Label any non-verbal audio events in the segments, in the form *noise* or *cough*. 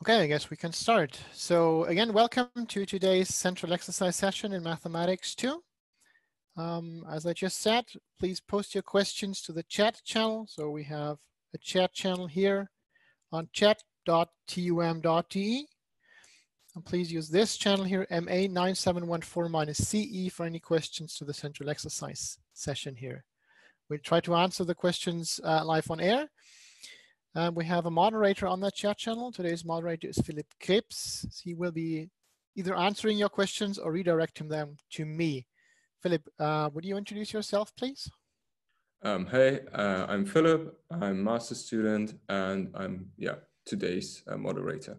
Okay, I guess we can start. So again, welcome to today's central exercise session in Mathematics 2. Um, as I just said, please post your questions to the chat channel. So we have a chat channel here on chat.tum.de. And please use this channel here, MA9714-CE for any questions to the central exercise session here. We'll try to answer the questions uh, live on air. Um, we have a moderator on that chat channel. Today's moderator is Philip Krebs. He will be either answering your questions or redirecting them to me. Philip, uh, would you introduce yourself, please? Um, hey, uh, I'm Philip. I'm master student, and I'm yeah today's uh, moderator.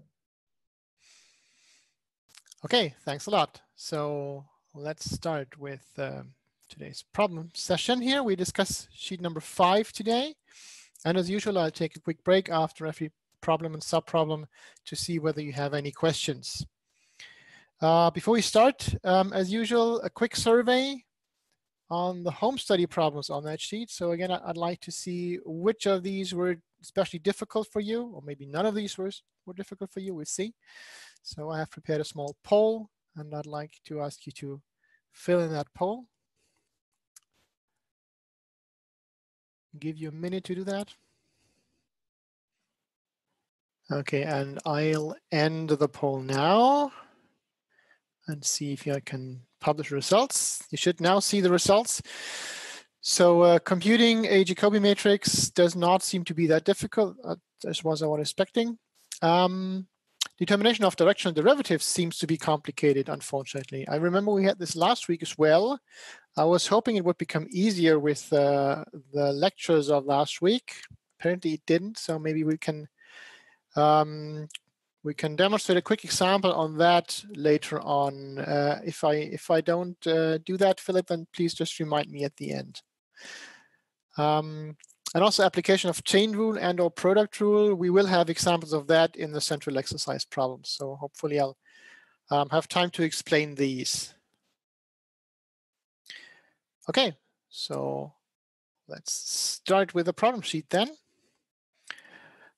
Okay, thanks a lot. So let's start with um, today's problem session here. We discuss sheet number five today. And as usual, I'll take a quick break after every problem and subproblem to see whether you have any questions. Uh, before we start, um, as usual, a quick survey on the home study problems on that sheet. So again, I'd like to see which of these were especially difficult for you, or maybe none of these were, were difficult for you, we'll see. So I have prepared a small poll, and I'd like to ask you to fill in that poll. Give you a minute to do that. Okay, and I'll end the poll now and see if I can publish results. You should now see the results. So uh, computing a Jacobi matrix does not seem to be that difficult uh, as was I was expecting. Um, determination of directional derivatives seems to be complicated, unfortunately. I remember we had this last week as well. I was hoping it would become easier with uh, the lectures of last week. Apparently it didn't, so maybe we can um, we can demonstrate a quick example on that later on. Uh, if I if I don't uh, do that, Philip, then please just remind me at the end. Um, and also application of chain rule and or product rule. We will have examples of that in the central exercise problems. So hopefully I'll um, have time to explain these. Okay, so let's start with the problem sheet then.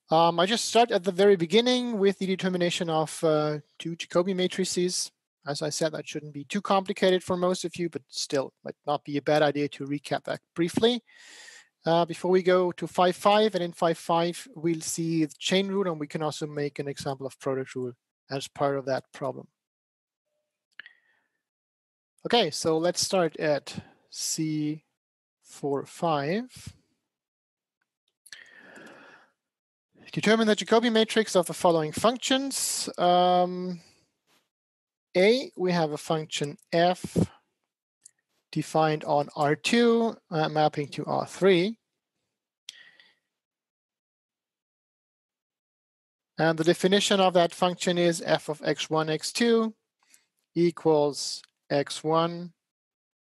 Um, I just start at the very beginning with the determination of uh, two Jacobi matrices. As I said, that shouldn't be too complicated for most of you, but still might not be a bad idea to recap that briefly. Uh, before we go to 5.5, and in 5.5, we'll see the chain rule, and we can also make an example of product rule as part of that problem. Okay, so let's start at C four five. Determine the Jacobi matrix of the following functions. Um, a, we have a function f defined on R2 uh, mapping to R3. And the definition of that function is f of x1, x2 equals x1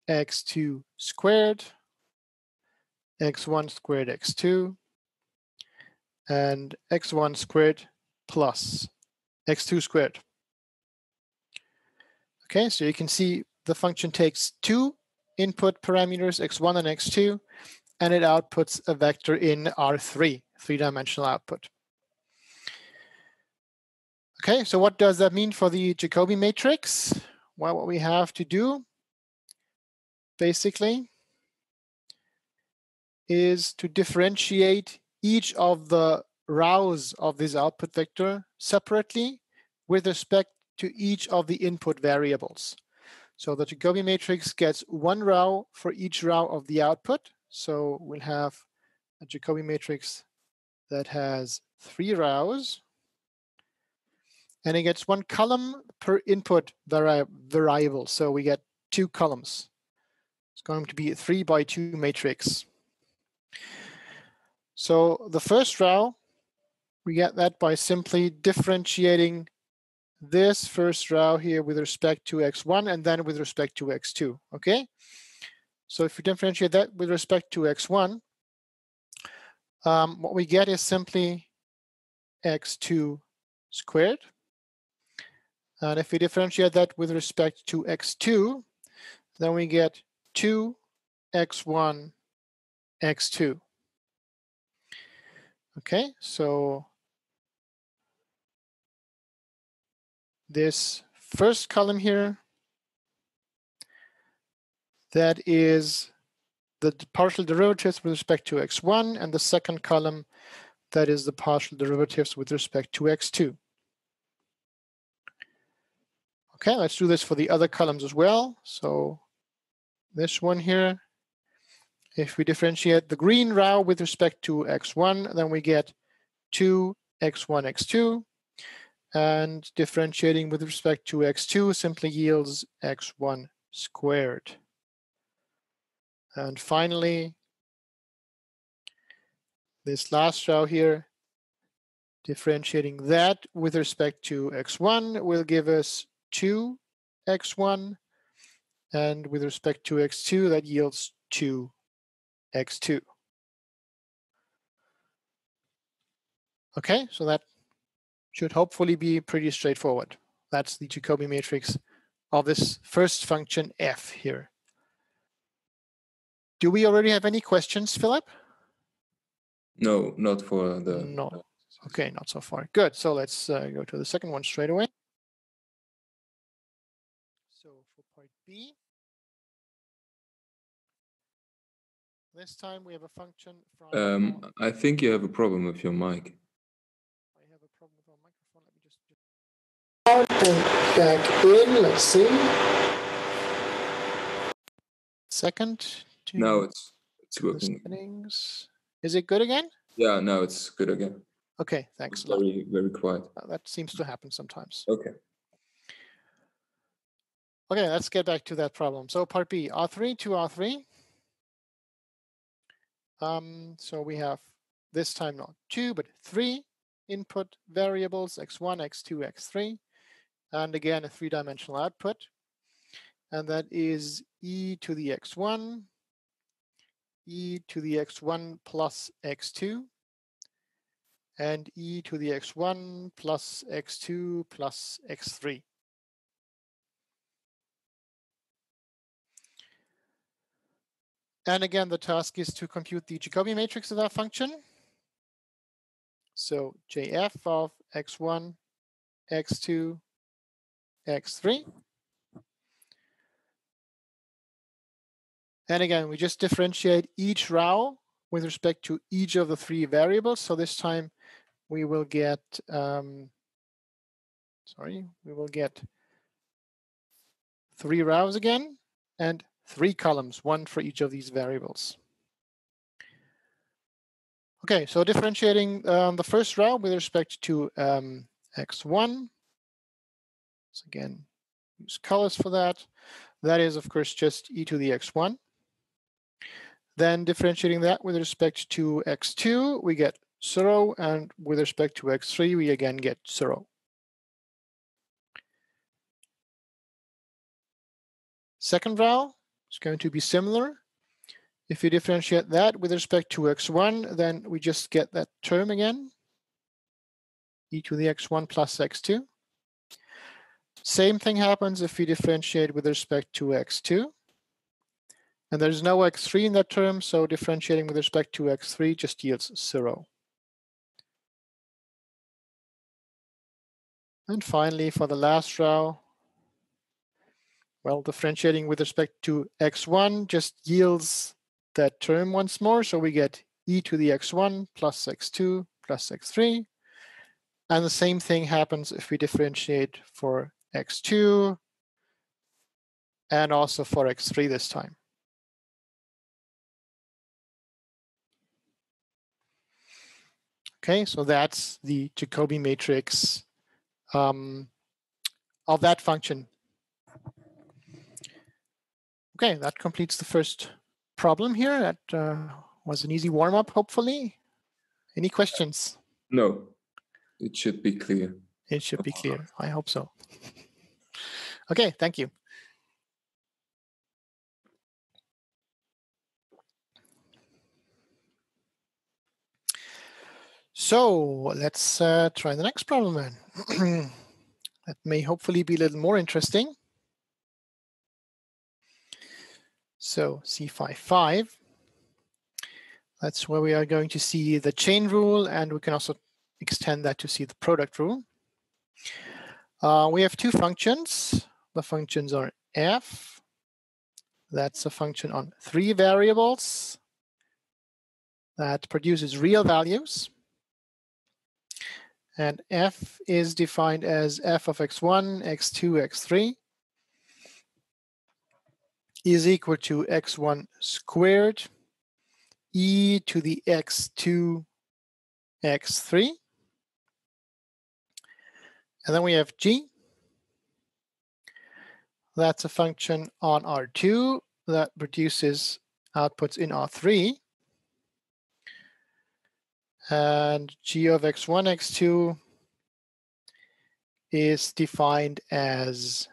x2 squared, x1 squared x2, and x1 squared plus x2 squared. Okay, so you can see the function takes two input parameters, x1 and x2, and it outputs a vector in R3, three-dimensional output. Okay, so what does that mean for the Jacobi matrix? Well, what we have to do basically is to differentiate each of the rows of this output vector separately with respect to each of the input variables. So the Jacobi matrix gets one row for each row of the output. So we'll have a Jacobi matrix that has three rows. And it gets one column per input vari variable. So we get two columns. It's going to be a three by two matrix. So the first row, we get that by simply differentiating this first row here with respect to x1 and then with respect to x2, okay? So if we differentiate that with respect to x1, um, what we get is simply x2 squared. And if we differentiate that with respect to x2, then we get 2 x1 x2. Okay, so this first column here, that is the partial derivatives with respect to x1, and the second column, that is the partial derivatives with respect to x2. Okay, let's do this for the other columns as well. So this one here, if we differentiate the green row with respect to x1, then we get 2 x1, x2. And differentiating with respect to x2 simply yields x1 squared. And finally, this last row here, differentiating that with respect to x1 will give us 2 x1. And with respect to x2, that yields 2 x2. Okay, so that should hopefully be pretty straightforward. That's the Jacobi matrix of this first function f here. Do we already have any questions, Philip? No, not for the. No. Okay, not so far. Good. So let's uh, go to the second one straight away. So for part B, this time we have a function from. Um, I think you have a problem with your mic. I have a problem with our microphone. Let me just. Out and back in. Let's see. Second. to No, it's it's the working. settings. Is it good again? Yeah, no, it's good again. Okay, thanks a lot. very very quiet. Uh, That seems to happen sometimes. Okay. Okay, let's get back to that problem. So part B, R3 to R3. Um, so we have this time not two, but three input variables, x1, x2, x3, and again, a three-dimensional output. And that is e to the x1, e to the x1 plus x2, and e to the x1 plus x2 plus x3. And again, the task is to compute the Jacobi matrix of that function. So JF of x1, x2, x3. And again, we just differentiate each row with respect to each of the three variables. So this time we will get, um, sorry, we will get three rows again and three columns, one for each of these variables. Okay, so differentiating um, the first row with respect to um, x1. So again, use colors for that. That is, of course, just e to the x1. Then differentiating that with respect to x2, we get 0, and with respect to x3, we again get 0. Second row is going to be similar. If you differentiate that with respect to x1, then we just get that term again, e to the x1 plus x2. Same thing happens if we differentiate with respect to x2. And there's no x3 in that term, so differentiating with respect to x3 just yields 0. And finally, for the last row, well, differentiating with respect to x1 just yields that term once more. So we get e to the x1 plus x2 plus x3. And the same thing happens if we differentiate for x2 and also for x3 this time. Okay, so that's the Jacobi matrix um, of that function. Okay, that completes the first problem here. That uh, was an easy warm up, hopefully. Any questions? No, it should be clear. It should be clear. I hope so. Okay, thank you. So let's uh, try the next problem then. *clears throat* that may hopefully be a little more interesting. So C55, that's where we are going to see the chain rule, and we can also extend that to see the product rule. Uh, we have two functions. The functions are f, that's a function on three variables that produces real values. And f is defined as f of x1, x2, x3 is equal to x1 squared e to the x2, x3. And then we have g. That's a function on R2 that produces outputs in R3 and g of x1, x2 is defined as,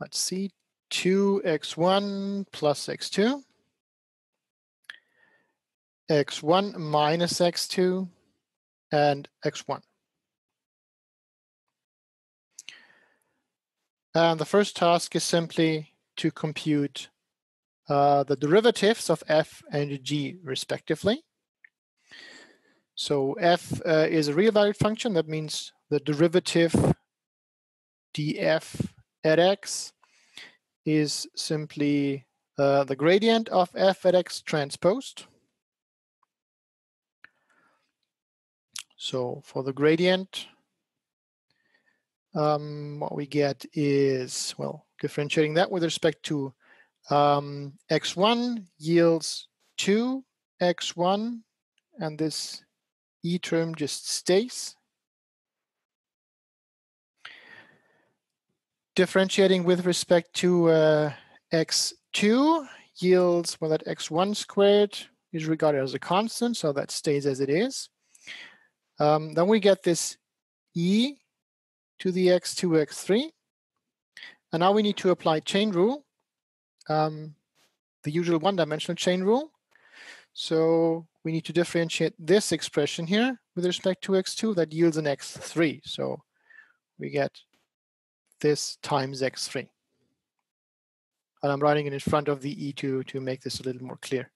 let's see, 2x1 plus x2, x1 minus x2, and x1. And the first task is simply to compute uh, the derivatives of f and g respectively. So f uh, is a real valued function. That means the derivative df at x is simply uh, the gradient of f at x transposed. So for the gradient, um, what we get is, well, differentiating that with respect to um, x1 yields 2 x1, and this E term just stays. Differentiating with respect to uh, x2 yields, well, that x1 squared is regarded as a constant, so that stays as it is. Um, then we get this e to the x2, x3. And now we need to apply chain rule, um, the usual one-dimensional chain rule. So we need to differentiate this expression here with respect to x2 that yields an x3. So we get this times x3. And I'm writing it in front of the e2 to make this a little more clear.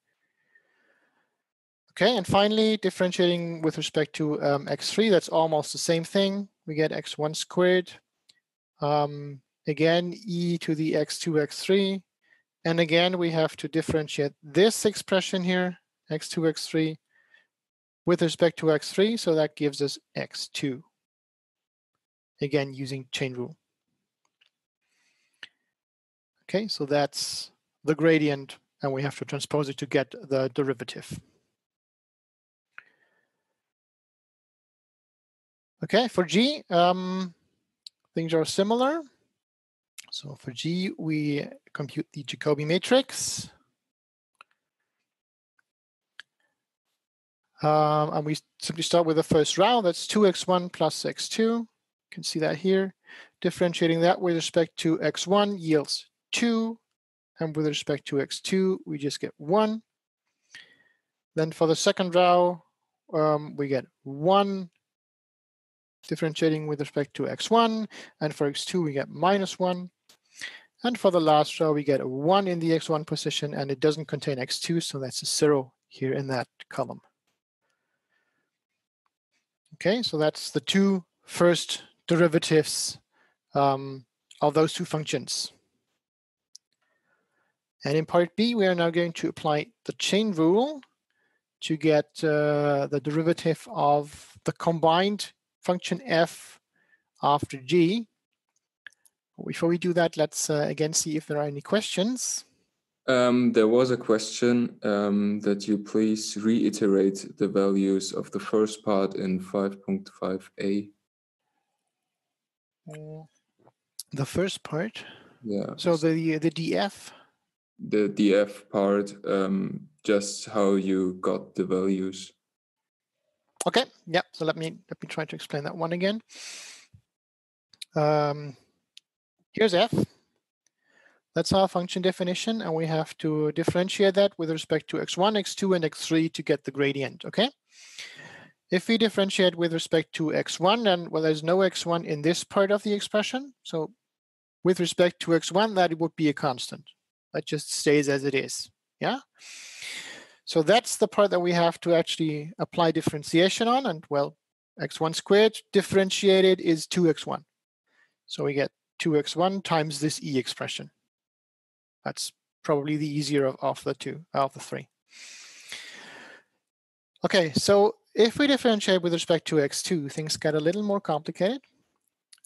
Okay, and finally, differentiating with respect to um, x3, that's almost the same thing. We get x1 squared. Um, again, e to the x2, x3. And again, we have to differentiate this expression here x2, x3 with respect to x3. So that gives us x2. Again, using chain rule. Okay, so that's the gradient, and we have to transpose it to get the derivative. Okay, for G, um, things are similar. So for G, we compute the Jacobi matrix. Um, and we simply start with the first row. That's 2x1 plus x2. You can see that here. Differentiating that with respect to x1 yields 2. And with respect to x2, we just get 1. Then for the second row, um, we get 1 differentiating with respect to x1. And for x2, we get minus 1. And for the last row, we get a 1 in the x1 position, and it doesn't contain x2, so that's a 0 here in that column. Okay, so that's the two first derivatives um, of those two functions. And in part B, we are now going to apply the chain rule to get uh, the derivative of the combined function f after g. Before we do that, let's uh, again see if there are any questions. Um, there was a question um, that you please reiterate the values of the first part in 5.5a. Uh, the first part? Yeah. So the the df? The df part, um, just how you got the values. Okay, yeah, so let me let me try to explain that one again. Um, here's f. That's our function definition, and we have to differentiate that with respect to x1, x2, and x3 to get the gradient, okay? If we differentiate with respect to x1, then, well, there's no x1 in this part of the expression. So with respect to x1, that would be a constant. That just stays as it is, yeah? So that's the part that we have to actually apply differentiation on. And well, x1 squared differentiated is 2x1. So we get 2x1 times this e expression. That's probably the easier of, of the two, of the three. Okay, so if we differentiate with respect to x2, things get a little more complicated.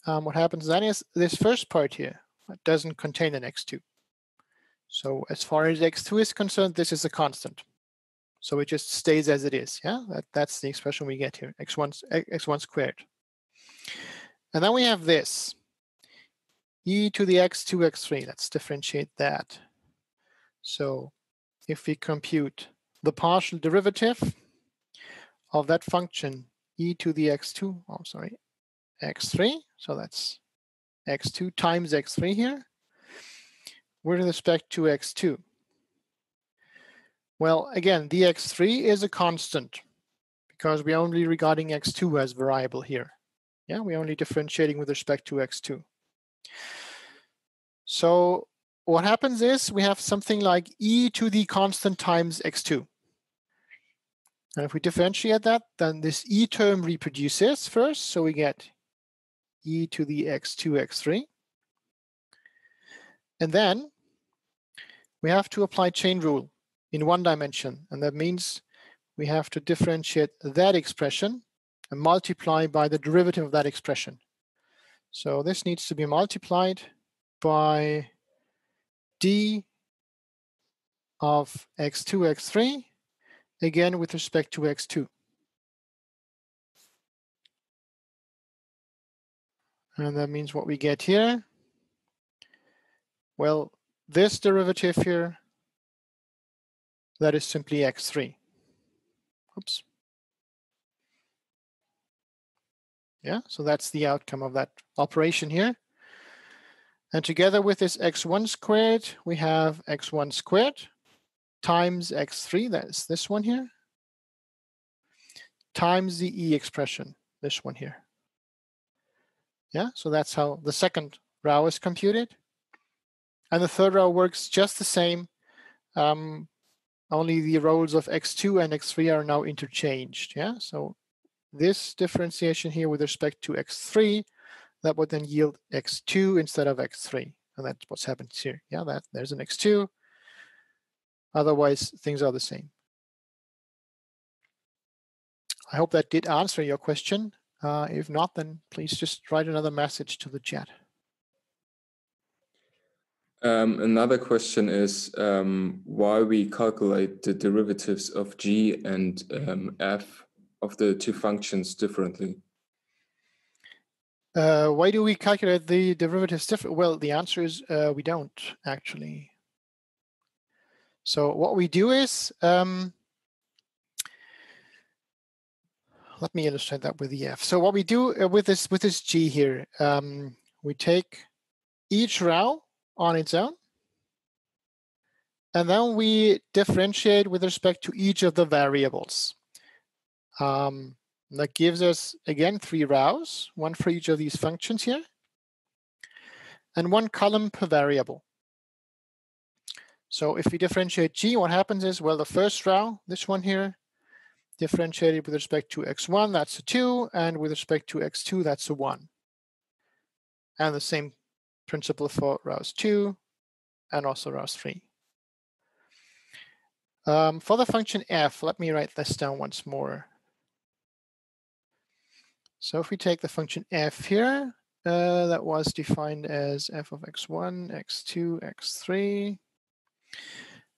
Um, what happens then is this first part here doesn't contain an x2. So as far as x2 is concerned, this is a constant. So it just stays as it is. Yeah, that, that's the expression we get here, x1, x1 squared. And then we have this, e to the x2, x3. Let's differentiate that. So if we compute the partial derivative of that function e to the x2, oh, sorry, x3, so that's x2 times x3 here, with respect to x2. Well, again, the x3 is a constant because we're only regarding x2 as variable here. Yeah, we're only differentiating with respect to x2. So what happens is we have something like e to the constant times x2. And if we differentiate that, then this e term reproduces first. So we get e to the x2, x3. And then we have to apply chain rule in one dimension. And that means we have to differentiate that expression and multiply by the derivative of that expression. So this needs to be multiplied by d of x2, x3, again with respect to x2. And that means what we get here, well, this derivative here, that is simply x3. Oops. Yeah, so that's the outcome of that operation here. And together with this x1 squared, we have x1 squared times x3, that's this one here, times the e expression, this one here. Yeah, so that's how the second row is computed. And the third row works just the same. Um, only the roles of x2 and x3 are now interchanged. Yeah, so this differentiation here with respect to x3, that would then yield x2 instead of x3. And that's what's happened here. Yeah, that there's an x2. Otherwise, things are the same. I hope that did answer your question. Uh, if not, then please just write another message to the chat. Um, another question is um, why we calculate the derivatives of g and um, f of the two functions differently. Uh, why do we calculate the derivatives different? Well, the answer is uh, we don't actually. So what we do is, um, let me illustrate that with the f. So what we do uh, with this with this g here, um, we take each row on its own. And then we differentiate with respect to each of the variables. Um, that gives us, again, three rows, one for each of these functions here, and one column per variable. So if we differentiate g, what happens is, well, the first row, this one here, differentiated with respect to x1, that's a 2, and with respect to x2, that's a 1. And the same principle for rows 2 and also rows 3. Um, for the function f, let me write this down once more. So if we take the function f here, uh, that was defined as f of x1, x2, x3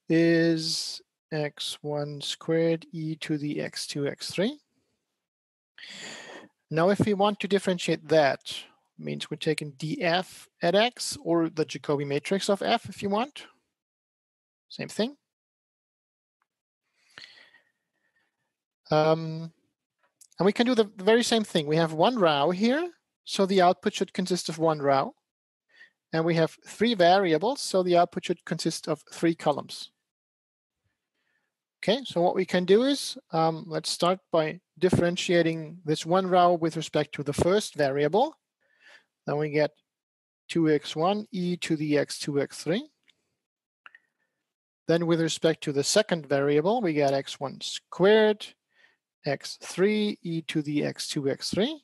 is x1 squared e to the x2, x3. Now, if we want to differentiate that, means we're taking df at x or the Jacobi matrix of f if you want. Same thing. Um, and we can do the, very same thing. We have one row here, so the output should consist of one row. And we have three variables, so the output should consist of three columns. Okay, so what we can do is, um, let's start by differentiating this one row with respect to the first variable. Then we get 2x1 e to the x2, x3. Then with respect to the second variable, we get x1 squared, x3 e to the x2 x3.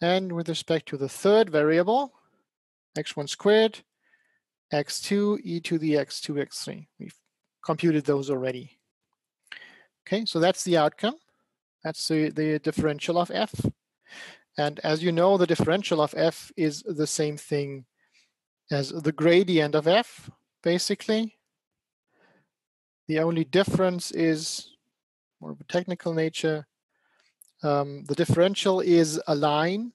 And with respect to the third variable, x1 squared, x2 e to the x2 x3. We've computed those already. Okay, so that's the outcome. That's the, the differential of f. And as you know, the differential of f is the same thing as the gradient of f, basically. The only difference is more of a technical nature. Um, the differential is a line,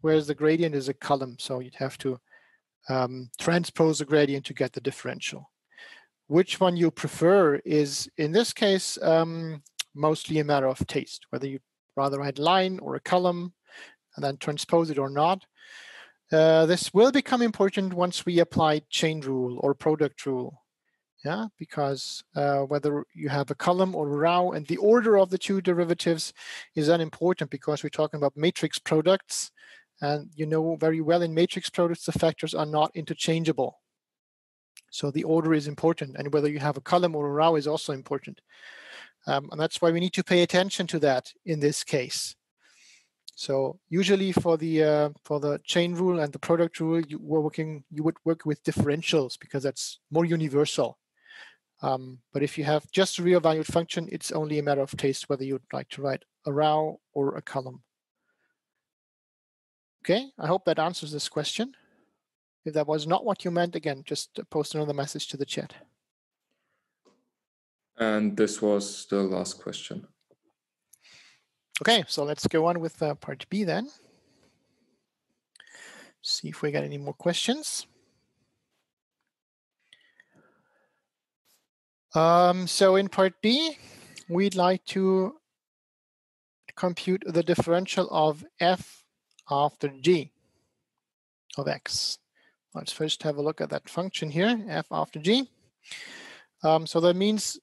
whereas the gradient is a column. So you'd have to um, transpose the gradient to get the differential. Which one you prefer is, in this case, um, mostly a matter of taste, whether you rather write line or a column and then transpose it or not. Uh, this will become important once we apply chain rule or product rule. Yeah, because uh, whether you have a column or a row and the order of the two derivatives is unimportant because we're talking about matrix products. And you know very well in matrix products, the factors are not interchangeable. So the order is important. And whether you have a column or a row is also important. Um, and that's why we need to pay attention to that in this case. So usually for the uh, for the chain rule and the product rule, you were working you would work with differentials because that's more universal. Um, but if you have just a real valued function, it's only a matter of taste whether you'd like to write a row or a column. Okay, I hope that answers this question. If that was not what you meant, again, just post another message to the chat. And this was the last question. Okay, so let's go on with uh, part B then. See if we get any more questions. Um, so in part B, we'd like to compute the differential of f after g of x. Let's first have a look at that function here, f after g. Um, so that means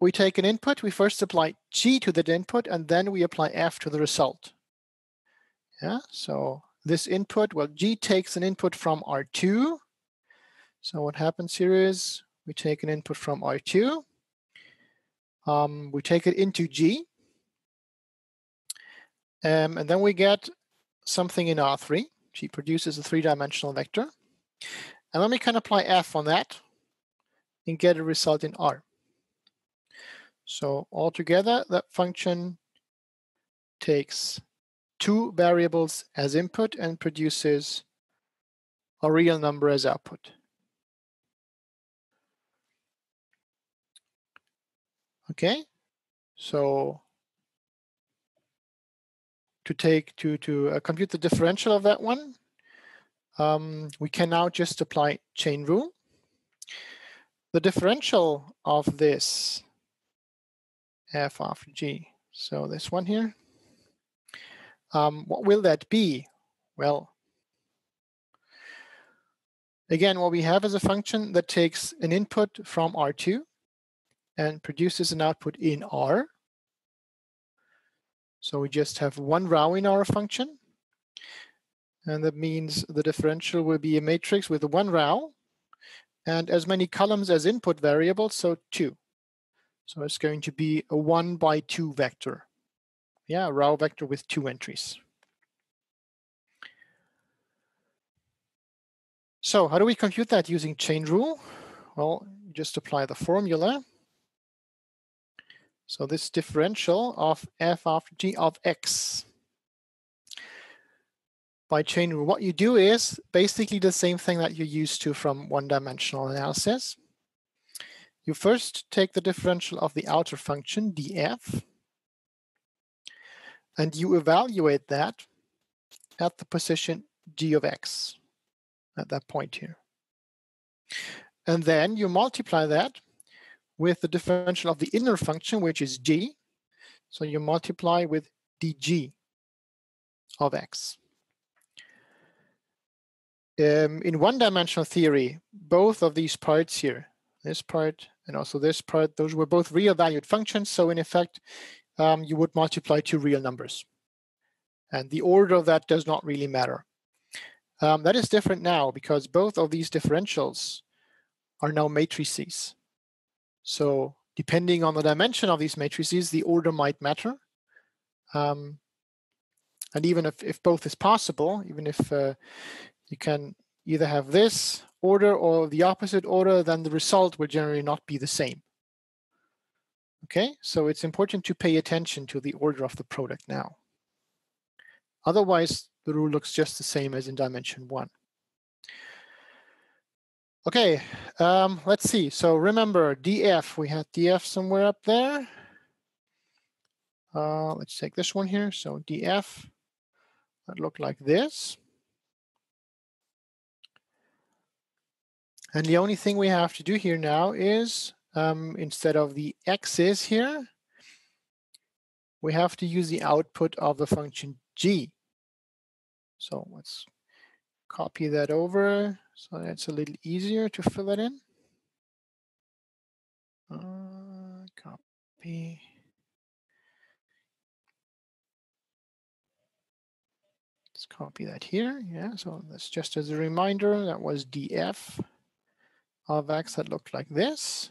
we take an input, we first apply g to that input, and then we apply f to the result. Yeah, so this input, well, g takes an input from R2. So what happens here is we take an input from R2. Um, we take it into G. Um, and then we get something in R3. G produces a three-dimensional vector. And then we can apply F on that and get a result in R. So altogether, that function takes two variables as input and produces a real number as output. Okay, so to take to to uh, compute the differential of that one, um, we can now just apply chain rule. The differential of this f of g, so this one here, um, what will that be? Well, again, what we have is a function that takes an input from R2 and produces an output in R. So we just have one row in our function. And that means the differential will be a matrix with one row and as many columns as input variables, so two. So it's going to be a one by two vector. Yeah, a row vector with two entries. So how do we compute that using chain rule? Well, just apply the formula. So this differential of f after g of x by chain rule, what you do is basically the same thing that you're used to from one-dimensional analysis. You first take the differential of the outer function df, and you evaluate that at the position g of x at that point here. And then you multiply that with the differential of the inner function, which is g. So you multiply with dg of x. Um, in one-dimensional theory, both of these parts here, this part and also this part, those were both real valued functions. So in effect, um, you would multiply two real numbers. And the order of that does not really matter. Um, that is different now because both of these differentials are now matrices. So depending on the dimension of these matrices, the order might matter. Um, and even if, if both is possible, even if uh, you can either have this order or the opposite order, then the result will generally not be the same. Okay, so it's important to pay attention to the order of the product now. Otherwise, the rule looks just the same as in dimension one. Okay, um, let's see. So remember DF, we had DF somewhere up there. Uh, let's take this one here. So DF, that looked like this. And the only thing we have to do here now is um, instead of the x's here, we have to use the output of the function g. So let's copy that over so that's a little easier to fill it in. Uh, copy. Let's copy that here. Yeah, so that's just as a reminder, that was df of x that looked like this.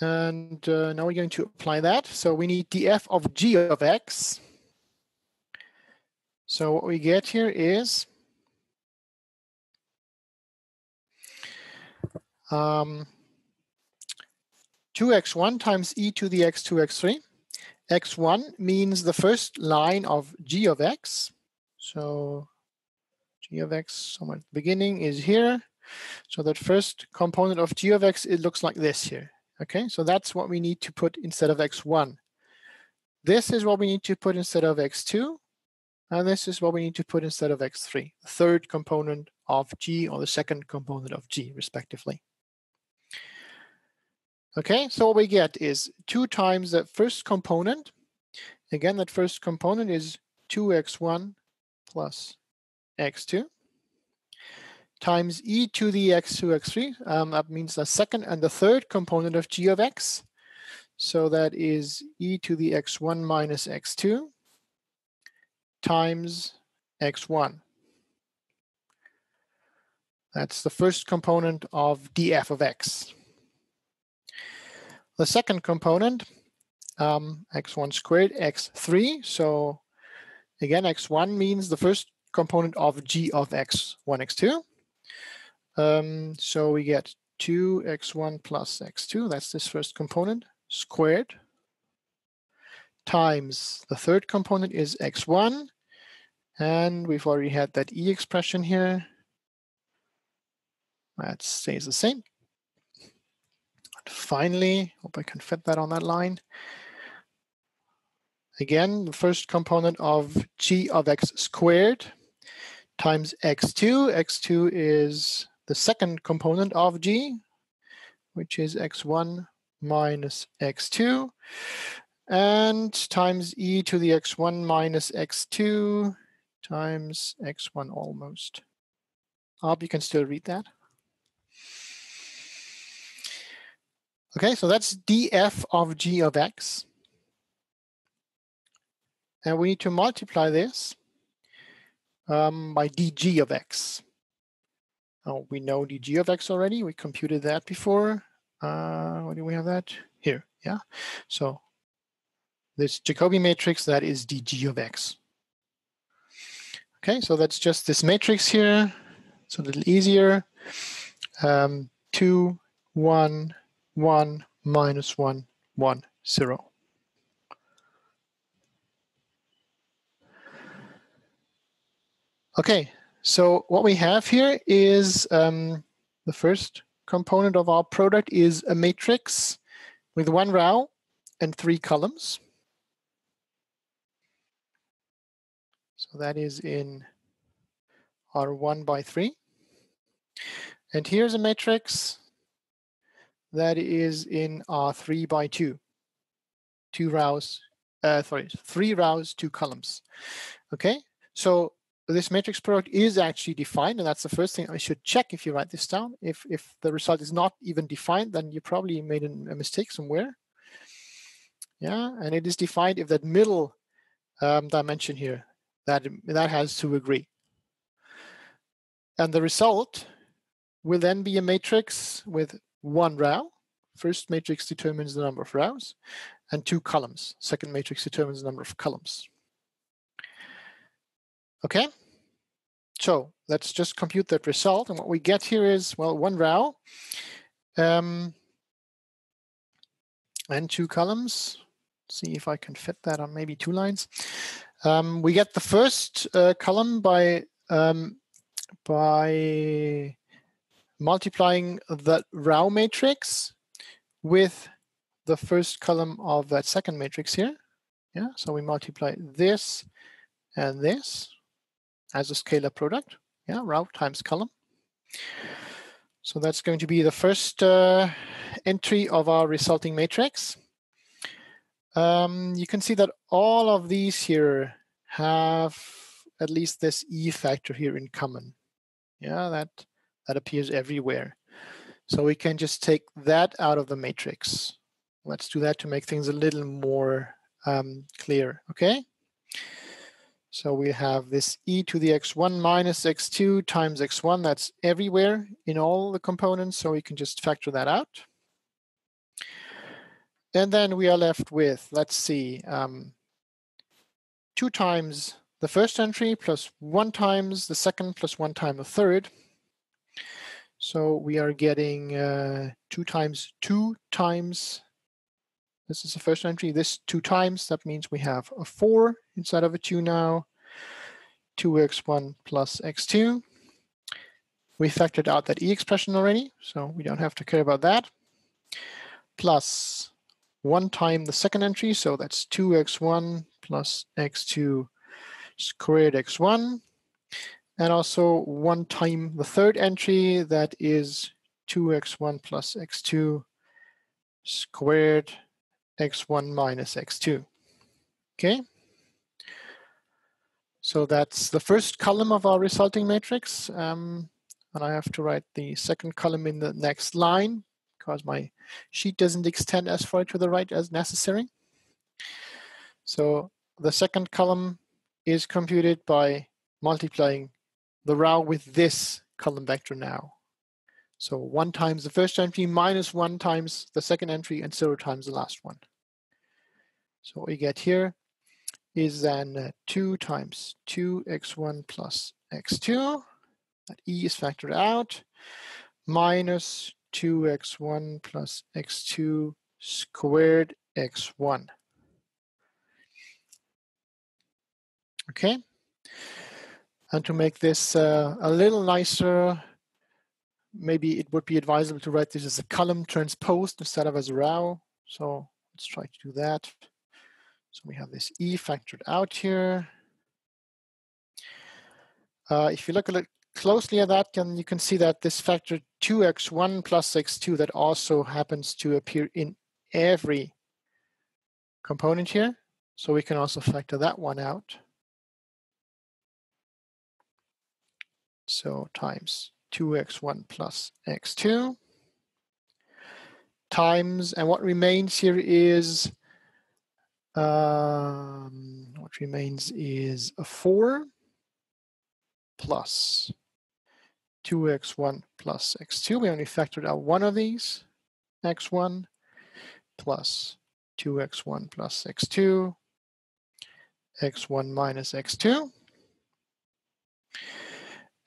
And uh, now we're going to apply that. So we need df of g of x. So what we get here is um, 2x1 times e to the x2, x3. X1 means the first line of g of x. So g of x somewhere at the beginning is here. So that first component of g of x, it looks like this here. Okay, so that's what we need to put instead of x1. This is what we need to put instead of x2. And this is what we need to put instead of x3, the third component of g or the second component of g, respectively. Okay, so what we get is 2 times that first component. Again, that first component is 2x1 plus x2 times e to the x2, x3. Um, that means the second and the third component of g of x. So that is e to the x1 minus x2 times x1. That's the first component of df of x. The second component, um, x1 squared, x3. So again, x1 means the first component of g of x1, x2. Um, so we get 2x1 plus x2, that's this first component, squared, times the third component is x1, and we've already had that e expression here. That stays the same. And finally, hope I can fit that on that line. Again, the first component of g of x squared times x2. x2 is the second component of g, which is x1 minus x2, and times e to the x1 minus x2 times x1 almost. I hope you can still read that. Okay, so that's df of g of x. And we need to multiply this um, by dg of x. Oh, we know dg of x already. We computed that before. Uh, where do we have that? Here, yeah. So this Jacobi matrix, that is dg of x. Okay, so that's just this matrix here. It's a little easier. Um, 2, 1, 1, minus 1, 1, 0. Okay, so what we have here is um, the first component of our product is a matrix with one row and three columns. So that is in R1 by 3. And here's a matrix that is in R3 by 2. Two rows, uh, sorry, three rows, two columns. Okay, so this matrix product is actually defined, and that's the first thing I should check if you write this down. If, if the result is not even defined, then you probably made a mistake somewhere. Yeah, and it is defined if that middle um, dimension here, that, that has to agree. And the result will then be a matrix with one row. First matrix determines the number of rows and two columns. Second matrix determines the number of columns. Okay, so let's just compute that result. And what we get here is, well, one row um, and two columns. See if I can fit that on maybe two lines. Um, we get the first uh, column by um, by multiplying the row matrix with the first column of that second matrix here. Yeah, so we multiply this and this as a scalar product. Yeah, row times column. So that's going to be the first uh, entry of our resulting matrix. Um, you can see that all of these here have at least this E factor here in common. Yeah, that, that appears everywhere. So we can just take that out of the matrix. Let's do that to make things a little more um, clear, okay? So we have this e to the x1 minus x2 times x1. That's everywhere in all the components, so we can just factor that out. And then we are left with, let's see, um, 2 times the first entry plus 1 times the second plus 1 time the third. So we are getting uh, 2 times 2 times, this is the first entry, this 2 times, that means we have a 4 inside of a 2 now, 2x1 plus x2. We factored out that e expression already, so we don't have to care about that. Plus 1 time the second entry, so that's 2x1 plus x2 squared x1. And also 1 time the third entry, that is 2x1 plus x2 squared x1 minus x2. Okay. So that's the first column of our resulting matrix. Um, and I have to write the second column in the next line because my sheet doesn't extend as far to the right as necessary. So the second column is computed by multiplying the row with this column vector now. So one times the first entry minus one times the second entry and zero times the last one. So what we get here is then uh, 2 times 2x1 plus x2. That e is factored out, minus 2x1 plus x2 squared x1. Okay. And to make this uh, a little nicer, maybe it would be advisable to write this as a column transposed instead of as a row. So let's try to do that. So we have this E factored out here. Uh, if you look a little closely at that, then you can see that this factor 2x1 plus x2 that also happens to appear in every component here. So we can also factor that one out. So times 2x1 plus x2 times, and what remains here is um, what remains is a 4 plus 2x1 plus x2. We only factored out one of these, x1 plus 2x1 plus x2, x1 minus x2.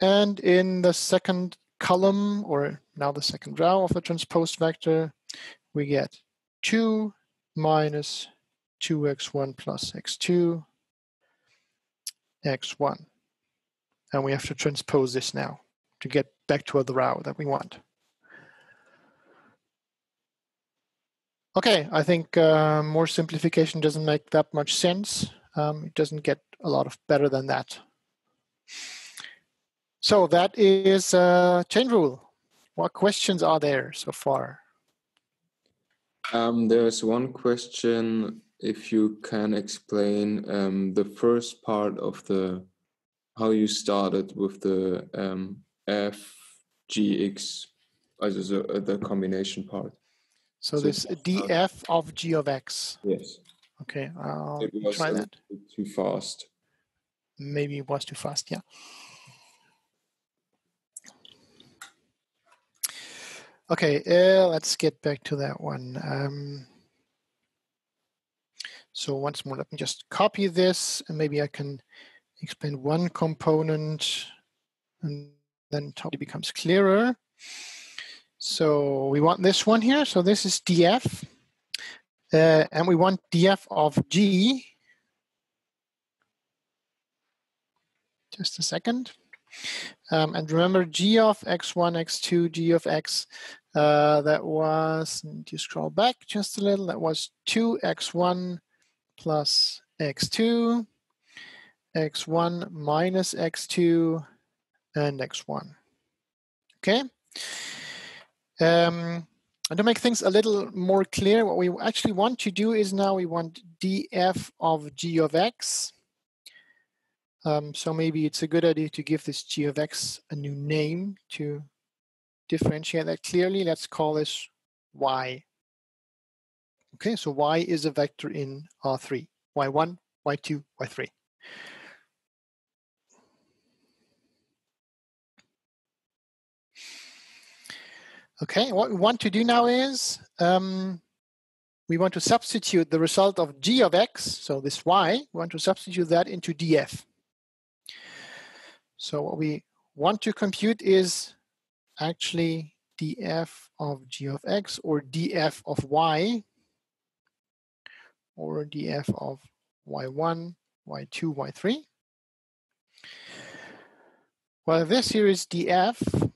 And in the second column, or now the second row of the transposed vector, we get 2 minus 2x1 plus x2, x1. And we have to transpose this now to get back to the row that we want. Okay, I think uh, more simplification doesn't make that much sense. Um, it doesn't get a lot of better than that. So that is uh, chain rule. What questions are there so far? Um, there's one question if you can explain um, the first part of the how you started with the um, F G X, as the, uh, the combination part. So, so this df of g of x. Yes. Okay, I'll try that. Too fast. Maybe it was too fast. Yeah. Okay, uh, let's get back to that one. Um, so once more, let me just copy this and maybe I can explain one component and then it becomes clearer. So we want this one here. So this is df. Uh, and we want df of g. Just a second. Um, and remember g of x1, x2, g of x, uh, that was, need to scroll back just a little, that was 2x1 plus x2, x1 minus x2, and x1. Okay. Um, and to make things a little more clear, what we actually want to do is now we want df of g of x. Um, so maybe it's a good idea to give this g of x a new name to differentiate that clearly. Let's call this y. Okay, so y is a vector in R3, y1, y2, y3. Okay, what we want to do now is um, we want to substitute the result of g of x, so this y, we want to substitute that into df. So what we want to compute is actually df of g of x or df of y or df of y1, y2, y3. Well, this here is df,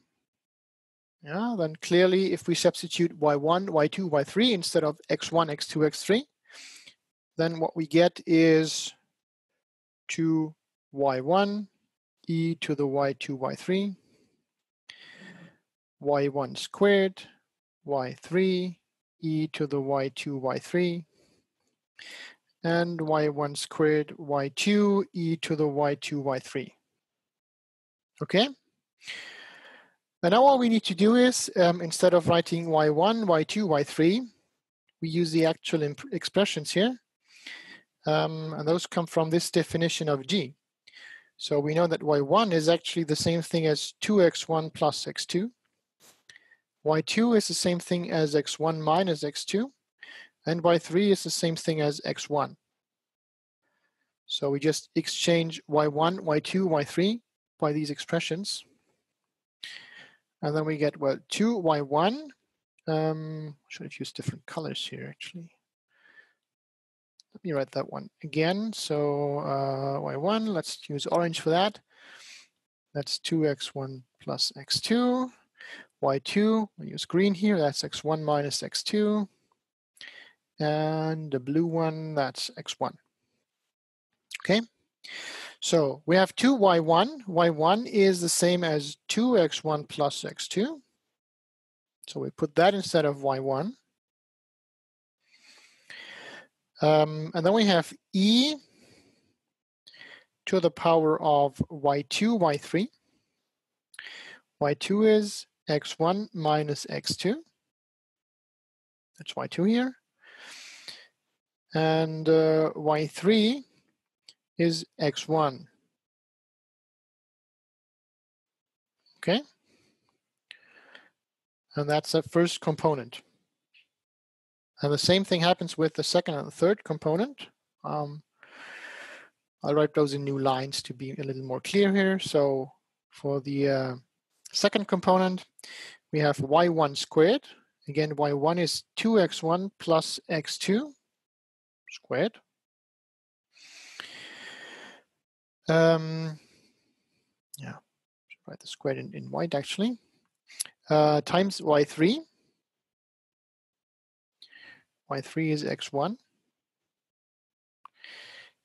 yeah, then clearly if we substitute y1, y2, y3 instead of x1, x2, x3, then what we get is 2y1 e to the y2, y3 y1 squared, y3, e to the y2, y3, and y1 squared, y2, e to the y2, y3. Okay? And now all we need to do is, um, instead of writing y1, y2, y3, we use the actual expressions here. Um, and those come from this definition of g. So we know that y1 is actually the same thing as 2x1 plus x2 y2 is the same thing as x1 minus x2, and y3 is the same thing as x1. So we just exchange y1, y2, y3 by these expressions. And then we get, well, 2 y1. Um, should have used different colors here, actually. Let me write that one again. So uh, y1, let's use orange for that. That's 2x1 plus x2 y2, we use green here, that's x1 minus x2. And the blue one, that's x1. Okay, so we have 2y1. y1 is the same as 2x1 plus x2. So we put that instead of y1. Um, and then we have e to the power of y2, y3. y2 is x1 minus x2. That's y2 here. And uh, y3 is x1. Okay? And that's the first component. And the same thing happens with the second and the third component. Um, I'll write those in new lines to be a little more clear here. So for the uh, Second component, we have y1 squared. Again, y1 is 2x1 plus x2 squared. Um, yeah, write the squared in, in white actually. Uh, times y3. y3 is x1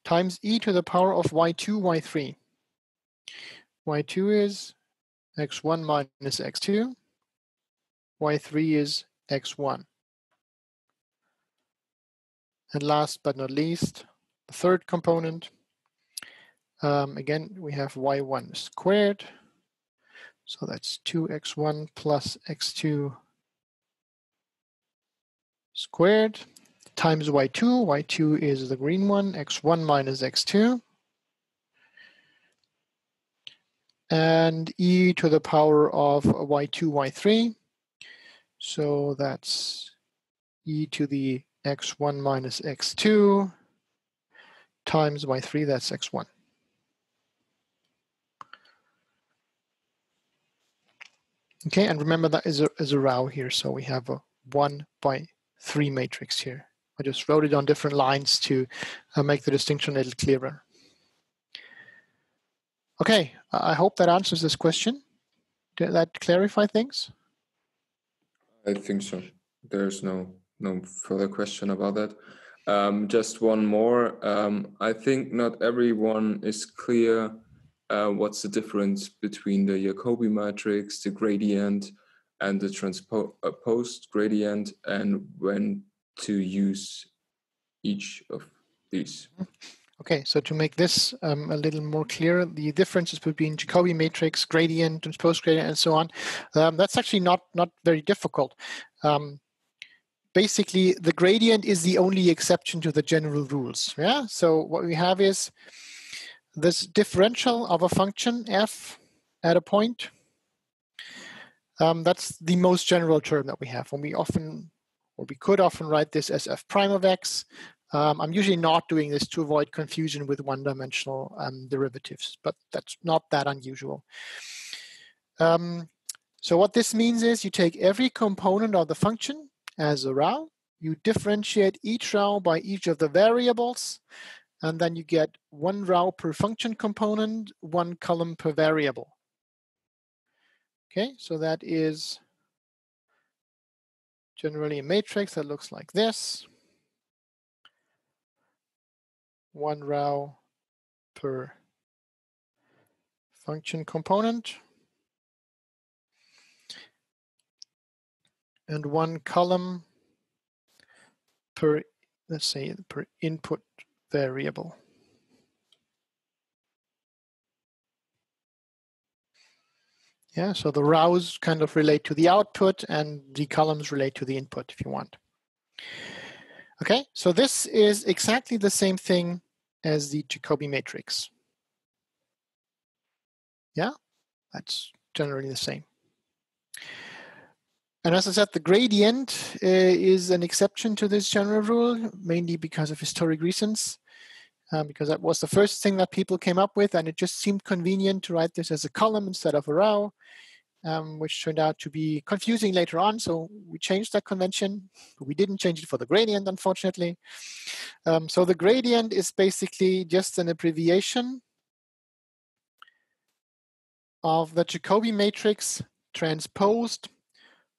times e to the power of y2, y3. y2 is x1 minus x2. y3 is x1. And last but not least, the third component. Um, again, we have y1 squared. So that's 2x1 plus x2 squared times y2. y2 is the green one, x1 minus x2. And e to the power of y2, y3. So that's e to the x1 minus x2 times y3, that's x1. Okay, and remember that is a, is a row here, so we have a 1 by 3 matrix here. I just wrote it on different lines to uh, make the distinction a little clearer. Okay, I hope that answers this question. Did that clarify things? I think so. There's no no further question about that. Um, just one more. Um, I think not everyone is clear uh, what's the difference between the Jacobi matrix, the gradient, and the transposed gradient, and when to use each of these. Okay, so to make this um, a little more clear, the differences between Jacobi matrix, gradient, transposed gradient, and so on, um, that's actually not, not very difficult. Um, basically, the gradient is the only exception to the general rules. Yeah. So what we have is this differential of a function f at a point. Um, that's the most general term that we have. And we often or we could often write this as f prime of x. Um, I'm usually not doing this to avoid confusion with one-dimensional um, derivatives, but that's not that unusual. Um, so what this means is you take every component of the function as a row, you differentiate each row by each of the variables, and then you get one row per function component, one column per variable. Okay, so that is generally a matrix that looks like this. One row per function component. And one column per, let's say, per input variable. Yeah, so the rows kind of relate to the output and the columns relate to the input if you want. Okay, so this is exactly the same thing as the Jacobi matrix. Yeah, that's generally the same. And as I said, the gradient uh, is an exception to this general rule, mainly because of historic reasons, um, because that was the first thing that people came up with, and it just seemed convenient to write this as a column instead of a row um, which turned out to be confusing later on. So we changed that convention. We didn't change it for the gradient, unfortunately. Um, so the gradient is basically just an abbreviation of the Jacobi matrix transposed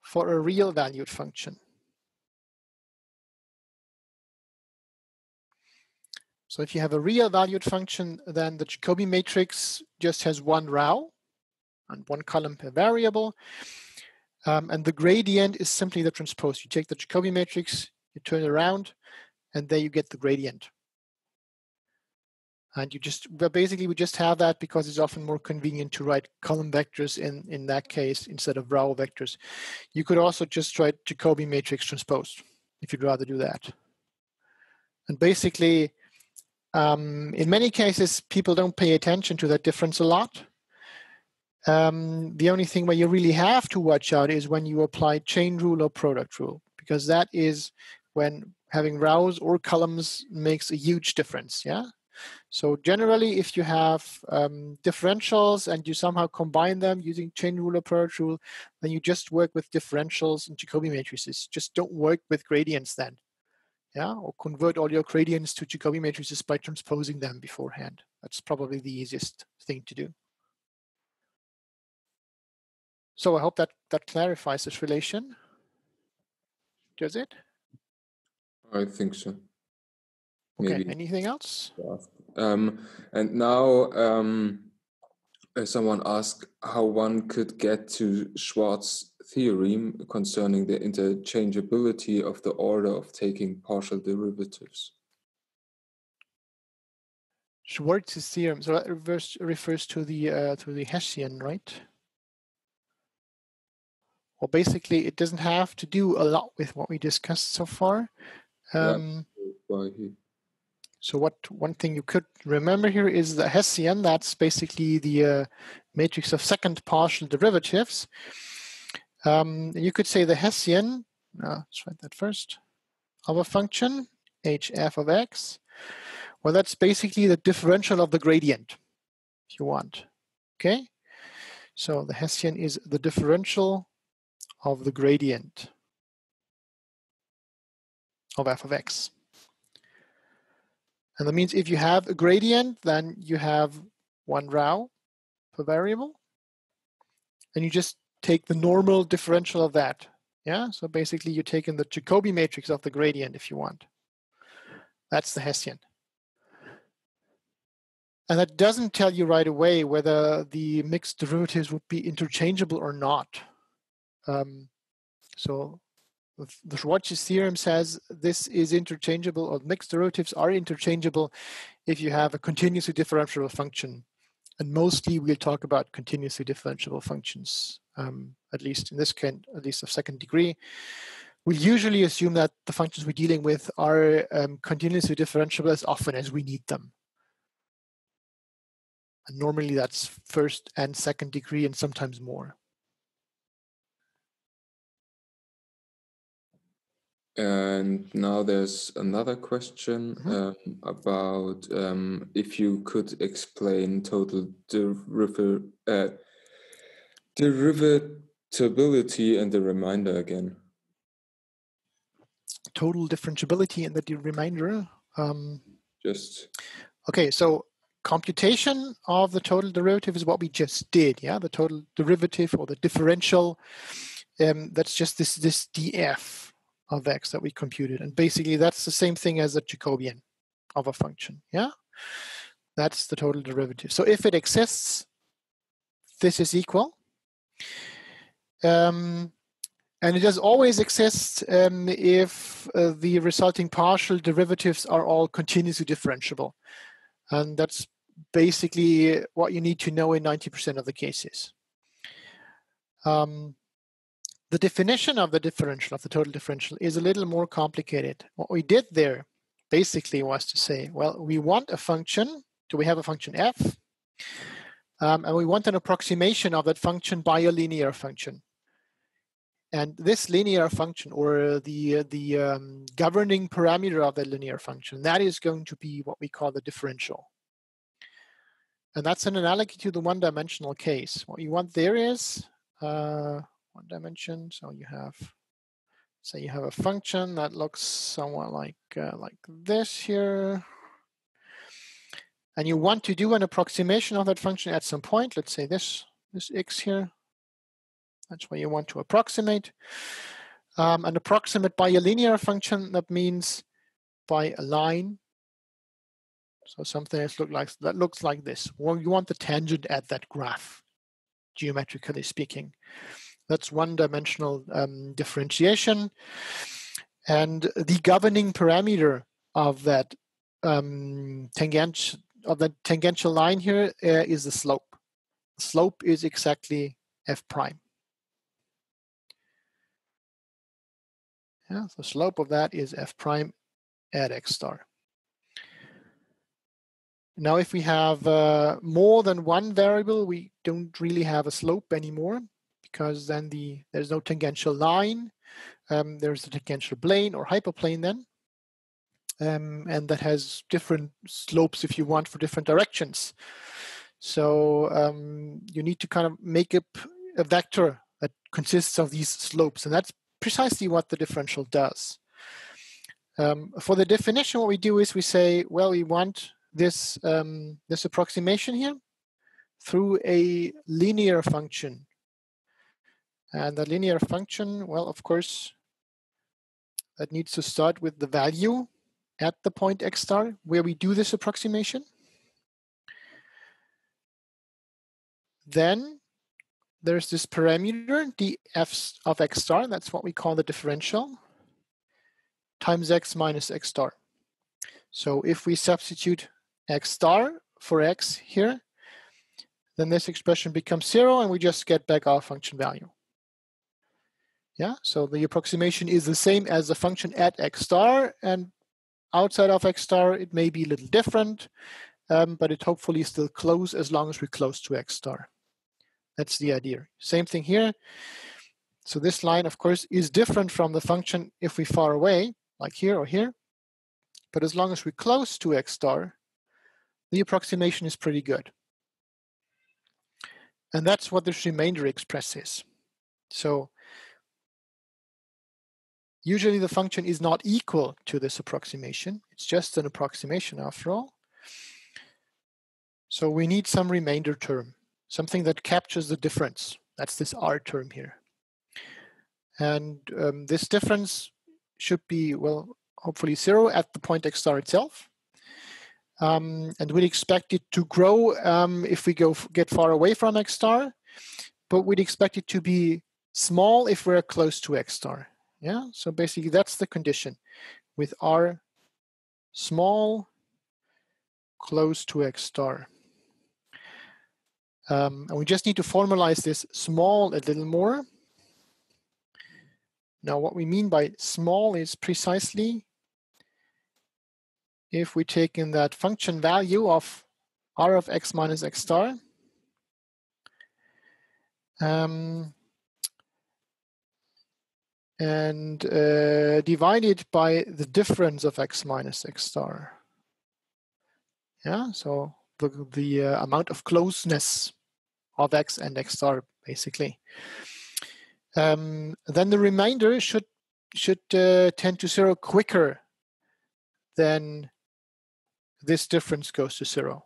for a real valued function. So if you have a real valued function, then the Jacobi matrix just has one row and one column per variable. Um, and the gradient is simply the transpose. You take the Jacobi matrix, you turn it around, and there you get the gradient. And you just, well, basically we just have that because it's often more convenient to write column vectors in, in that case instead of row vectors. You could also just write Jacobi matrix transposed if you'd rather do that. And basically, um, in many cases, people don't pay attention to that difference a lot. Um, the only thing where you really have to watch out is when you apply chain rule or product rule, because that is when having rows or columns makes a huge difference. Yeah. So generally, if you have um, differentials and you somehow combine them using chain rule or product rule, then you just work with differentials and Jacobi matrices. Just don't work with gradients then. Yeah, or convert all your gradients to Jacobi matrices by transposing them beforehand. That's probably the easiest thing to do. So I hope that that clarifies this relation. Does it? I think so. Okay. Maybe. Anything else? Um, and now um, uh, someone asked how one could get to Schwarz theorem concerning the interchangeability of the order of taking partial derivatives. Schwarz's theorem. So that refers, refers to the uh, to the Hessian, right? Well, basically, it doesn't have to do a lot with what we discussed so far. Um. So what one thing you could remember here is the Hessian. That's basically the uh, matrix of second partial derivatives. Um, you could say the Hessian, uh, let's write that first, of a function, hf of x. Well, that's basically the differential of the gradient, if you want. Okay? So the Hessian is the differential of the gradient of f of x. And that means if you have a gradient, then you have one row per variable. And you just take the normal differential of that. Yeah, so basically you take in the Jacobi matrix of the gradient if you want. That's the Hessian. And that doesn't tell you right away whether the mixed derivatives would be interchangeable or not. Um, so the Schwarzschild theorem says this is interchangeable or mixed derivatives are interchangeable if you have a continuously differentiable function. And mostly we'll talk about continuously differentiable functions, um, at least in this case, at least of second degree. We usually assume that the functions we're dealing with are um, continuously differentiable as often as we need them. And normally that's first and second degree and sometimes more. And now there's another question Mhm. um, about um, if you could explain total derivative, uh, derivatability and the remainder again. Total differentiability and the de- remainder. Um, Just okay, so computation of the total derivative is what we just did. Yeah, the total derivative or the differential. Um, that's just this this df of x that we computed, and basically that's the same thing as a Jacobian of a function. Yeah, that's the total derivative. So if it exists, this is equal. Um, and it does always exist um, if uh, the resulting partial derivatives are all continuously differentiable. And that's basically what you need to know in 90% of the cases. Um, the definition of the differential, of the total differential, is a little more complicated. What we did there basically was to say, well, we want a function. Do we have a function f? Um, and we want an approximation of that function by a linear function. And this linear function, or the the um, governing parameter of the linear function, that is going to be what we call the differential. And that's an analogy to the one-dimensional case. What you want there is uh, one dimension. So you have, say, you have a function that looks somewhat like uh, like this here, and you want to do an approximation of that function at some point. Let's say this this x here. That's what you want to approximate. Um, and approximate by a linear function, that means by a line. So something that, look like, that looks like this. Well, you want the tangent at that graph, geometrically speaking. That's one dimensional um, differentiation. And the governing parameter of that um, tangent of the tangential line here uh, is the slope. Slope is exactly f prime. Yeah, the slope of that is f prime at x star. Now, if we have uh, more than one variable, we don't really have a slope anymore because then the there's no tangential line. Um, there's a tangential plane or hyperplane then. Um, and that has different slopes if you want for different directions. So um, you need to kind of make up a vector that consists of these slopes. And that's precisely what the differential does. Um, for the definition, what we do is we say, well, we want this, um, this approximation here through a linear function. And the linear function, well, of course, that needs to start with the value at the point x star where we do this approximation. Then there's this parameter, df of x star, that's what we call the differential, times x minus x star. So if we substitute x star for x here, then this expression becomes zero and we just get back our function value. Yeah, so the approximation is the same as the function at x star and outside of x star, it may be a little different, um, but it hopefully still close as long as we're close to x star. That's the idea. Same thing here. So this line, of course, is different from the function if we far away, like here or here. But as long as we're close to x star, the approximation is pretty good. And that's what this remainder expresses. So usually the function is not equal to this approximation. It's just an approximation after all. So we need some remainder term, something that captures the difference. That's this R term here. And um, this difference should be, well, hopefully zero at the point x star itself. Um, and we'd expect it to grow um, if we go get far away from x star, but we'd expect it to be small if we're close to x star. Yeah, so basically that's the condition with r small close to x star. Um, and we just need to formalize this small a little more. Now what we mean by small is precisely if we take in that function value of r of x minus x star, um, and uh, divide it by the difference of x minus x star. Yeah, so the, the uh, amount of closeness of x and x star, basically. Um, then the remainder should should uh, tend to zero quicker than this difference goes to zero.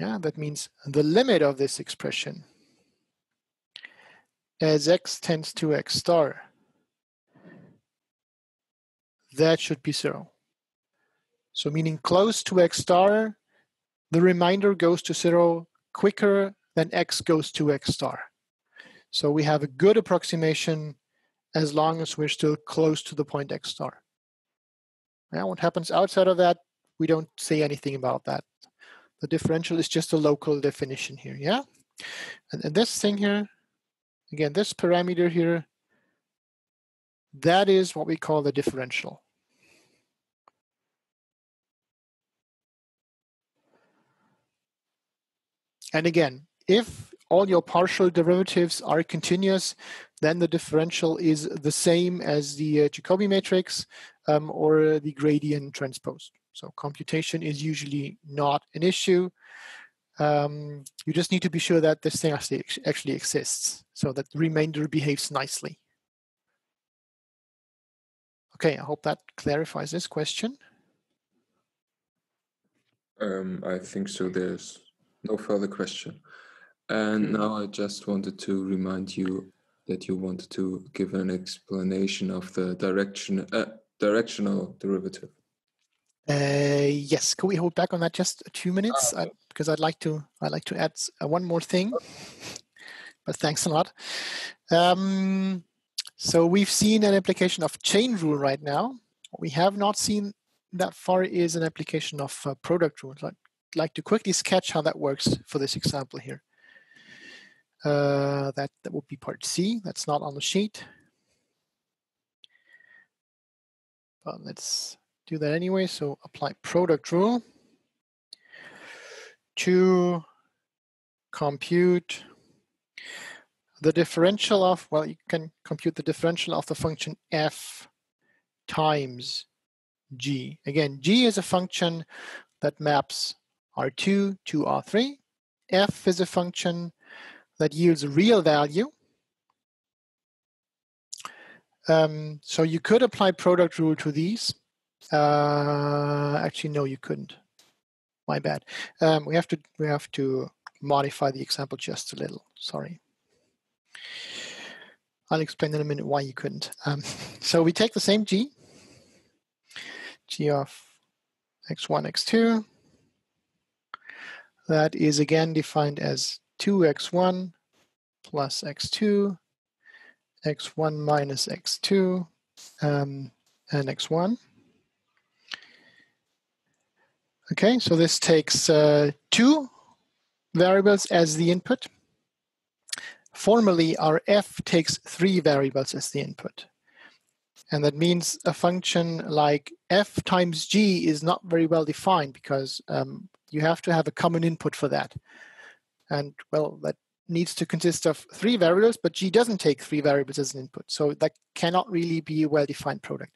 Yeah, that means the limit of this expression as x tends to x star, that should be zero. So meaning close to x star, the reminder goes to zero quicker than x goes to x star. So we have a good approximation as long as we're still close to the point x star. Now what happens outside of that we don't say anything about that. The differential is just a local definition here, yeah? And, and this thing here, again, this parameter here, that is what we call the differential. And again, if all your partial derivatives are continuous, then the differential is the same as the uh, Jacobi matrix um, or the gradient transpose. So computation is usually not an issue. Um, you just need to be sure that this thing actually, actually exists so that the remainder behaves nicely. Okay, I hope that clarifies this question. Um, I think so. There's no further question. And now I just wanted to remind you that you wanted to give an explanation of the direction, uh, directional derivative. Uh, yes, can we hold back on that just two minutes? Uh, I, because I'd like to I'd like to add uh, one more thing. *laughs* But thanks a lot. Um, so we've seen an application of chain rule right now. What we have not seen that far is an application of uh, product rule. I'd like to quickly sketch how that works for this example here. Uh, that, that would be part C. That's not on the sheet. But let's do that anyway. So apply product rule to compute the differential of, well, you can compute the differential of the function f times g. Again, g is a function that maps R2 to R3. f is a function that yields a real value. Um, so you could apply product rule to these. Uh, actually, no, you couldn't. My bad. Um, we have to we have to modify the example just a little. Sorry. I'll explain in a minute why you couldn't. Um, *laughs* so we take the same g, g of x1, x2. That is again defined as 2x1 plus x2, x1 minus x2, um, and x1. Okay, so this takes uh, two variables as the input. Formally, our f takes three variables as the input. And that means a function like f times g is not very well defined because um, you have to have a common input for that. And well, that needs to consist of three variables, but G doesn't take three variables as an input. So that cannot really be a well-defined product.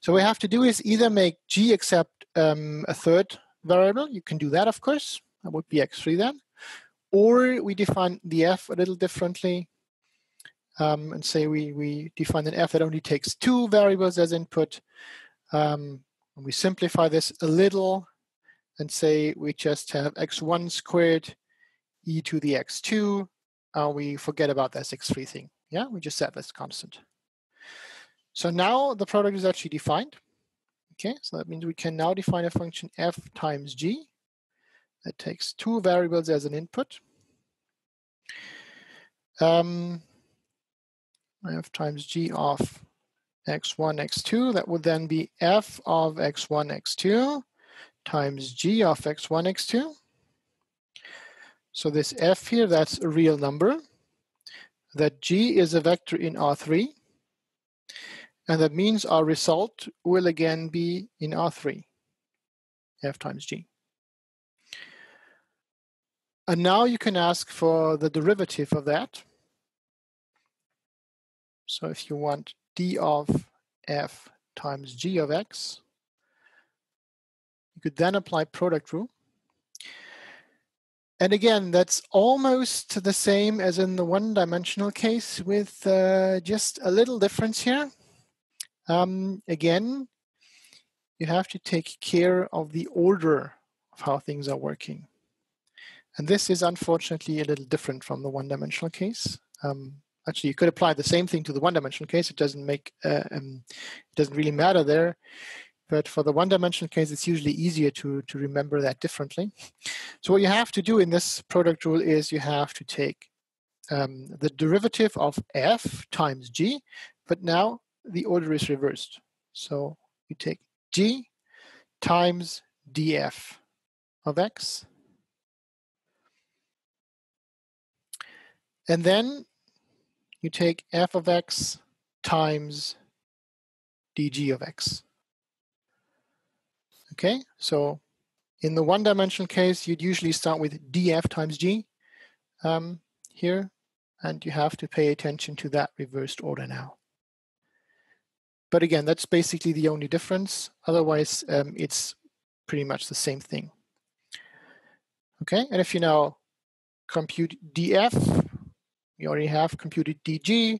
So what we have to do is either make G accept um, a third variable. You can do that, of course. That would be X3 then. Or we define the F a little differently um, and say we, we define an F that only takes two variables as input. Um, we simplify this a little and say we just have x1 squared e to the x2. Uh, we forget about this x3 thing. Yeah, we just set this constant. So now the product is actually defined. Okay, so that means we can now define a function f times g that takes two variables as an input. Um, f times g of x1, x2, that would then be f of x1, x2 times g of x1, x2. So this f here, that's a real number. That g is a vector in R3. And that means our result will again be in R3, f times g. And now you can ask for the derivative of that. So if you want d of f times g of x, could then apply product rule. And again, that's almost the same as in the one-dimensional case with uh, just a little difference here. Um, again, you have to take care of the order of how things are working. And this is unfortunately a little different from the one-dimensional case. Um, actually, you could apply the same thing to the one-dimensional case. It doesn't make, uh, um, it doesn't really matter there. But for the one-dimensional case, it's usually easier to, to remember that differently. So what you have to do in this product rule is you have to take um, the derivative of f times g, but now the order is reversed. So you take g times df of x. And then you take f of x times dg of x. Okay, so in the one-dimensional case, you'd usually start with df times g um, here, and you have to pay attention to that reversed order now. But again, that's basically the only difference. Otherwise, um, it's pretty much the same thing. Okay, and if you now compute df, you already have computed dg,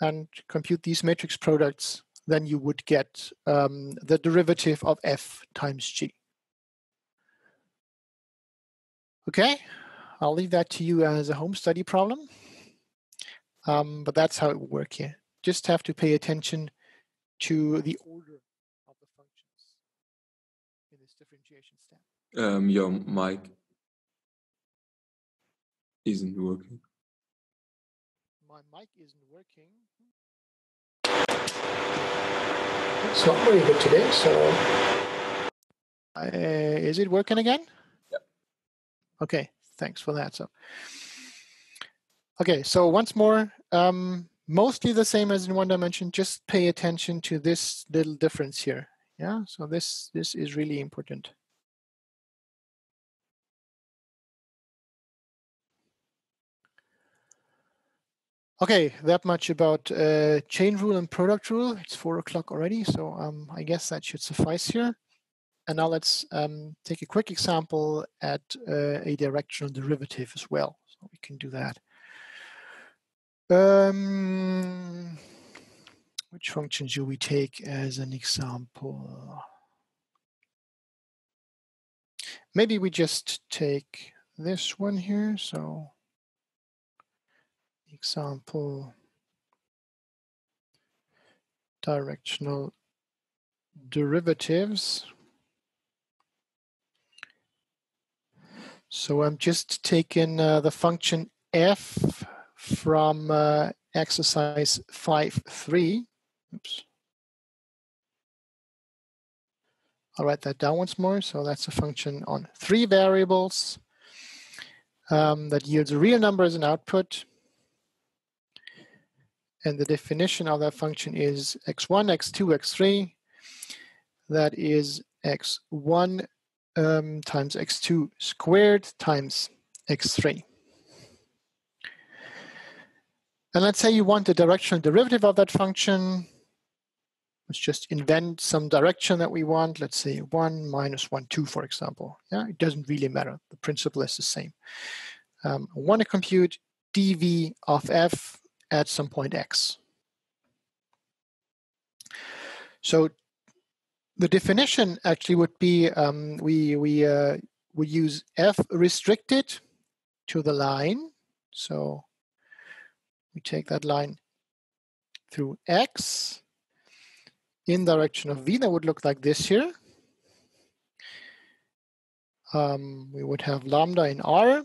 and compute these matrix products, then you would get um, the derivative of f times g. Okay, I'll leave that to you as a home study problem. Um, but that's how it will work here. Just have to pay attention to the order of the functions in this differentiation step. Um, your mic isn't working. My mic isn't working. It's not very good today, so uh, is it working again? Yep. Okay, thanks for that. So, okay, so once more, um, mostly the same as in one dimension. Just pay attention to this little difference here. Yeah, so this this is really important. Okay, that much about uh, chain rule and product rule. It's four o'clock already, so um, I guess that should suffice here. And now let's um, take a quick example at uh, a directional derivative as well. So we can do that. Um, which function should we take as an example? Maybe we just take this one here. So example, directional derivatives. So I'm just taking uh, the function f from uh, exercise 5.3. Oops. I'll write that down once more. So that's a function on three variables um, that yields a real number as an output. And the definition of that function is x1, x2, x3. That is x1 um, times x2 squared times x3. And let's say you want the directional derivative of that function. Let's just invent some direction that we want. Let's say 1 minus 1, 2, for example. Yeah, it doesn't really matter. The principle is the same. Um, I want to compute dv of f at some point x. So the definition actually would be um, we we uh, we use f restricted to the line. So we take that line through x in direction of v. That would look like this here. Um, we would have lambda in r.